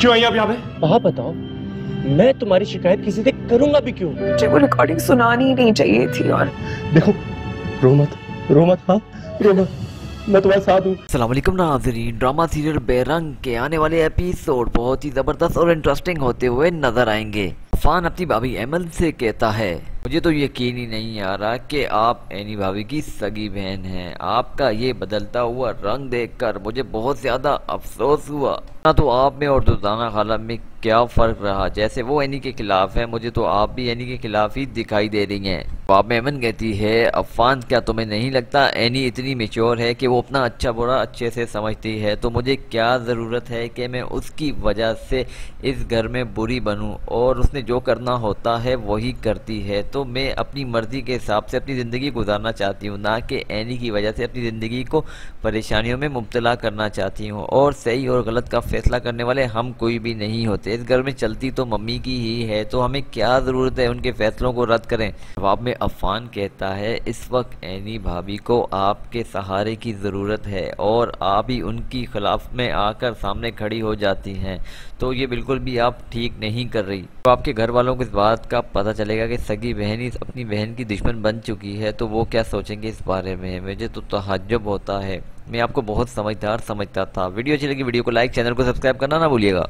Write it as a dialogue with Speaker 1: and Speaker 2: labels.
Speaker 1: کیوں آئی آپ یہاں پہ؟ آپ بتاؤ میں تمہاری شکایت کسی سے کروں گا بھی کیوں؟ مجھے
Speaker 2: وہ ریکارڈنگ سنانی نہیں چاہیے تھی اور
Speaker 1: دیکھو رو مت رو مت ہاں رو مت میں السلام
Speaker 3: علیکم ناظرین ڈراما سیریل بے رنگ کے آنے والے ایپیسوڈ بہت ہی زبردست اور انٹرسٹنگ ہوتے ہوئے نظر آئیں گے۔ فان اپنی بابی ایمل سے کہتا ہے مجھے تو یقین ہی نہیں آ رہا کہ آپ اینی بھاوی کی سگی بہن ہیں۔ آپ کا یہ بدلتا ہوا رنگ دیکھ کر مجھے بہت زیادہ افسوس ہوا۔ نہ تو آپ میں اور دوزانہ خالہ میں کیا فرق رہا؟ جیسے وہ اینی کے خلاف ہے مجھے تو آپ بھی اینی کے خلاف ہی دکھائی دے رہی ہیں۔ باب میمن کہتی ہے عفان کیا تمہیں نہیں لگتا اینی اتنی میچور ہے کہ وہ اپنا اچھا برا اچھے سے سمجھتی ہے؟ تو مجھے کیا ضرورت ہے کہ میں اس کی وجہ سے اس گھر میں بری بنوں اور اس نے جو کرنا ہوتا ہے وہی کرتی ہے؟ تو میں اپنی مرضی کے حساب سے اپنی زندگی گزارنا چاہتی ہوں، نہ کہ اینی کی وجہ سے اپنی زندگی کو پریشانیوں میں مبتلا کرنا چاہتی ہوں۔ اور صحیح اور غلط کا فیصلہ کرنے والے ہم کوئی بھی نہیں ہوتے۔ اس گھر میں چلتی تو ممی کی ہی ہے، تو ہمیں کیا ضرورت ہے ان کے فیصلوں کو رد کریں؟ جواب میں عفان کہتا ہے، اس وقت اینی بھابی کو آپ کے سہارے کی ضرورت ہے اور آپ ہی ان کی خلاف میں آ کر سامنے کھڑی ہو جاتی ہیں۔ تو یہ بالکل بھی آپ ٹھیک نہیں کر رہی۔ تو آپ کے گھر والوں کو اس بات کا پتہ چلے گا کہ سگی بہن ہی اپنی بہن کی دشمن بن چکی ہے۔ تو وہ کیا سوچیں گے اس بارے میں؟ مجھے تو تحجب ہوتا ہے۔ میں آپ کو بہت سمجھدار سمجھتا تھا۔ ویڈیو اچھی لگی، ویڈیو کو لائک، چینل کو سبسکرائب کرنا نہ بھولیے گا۔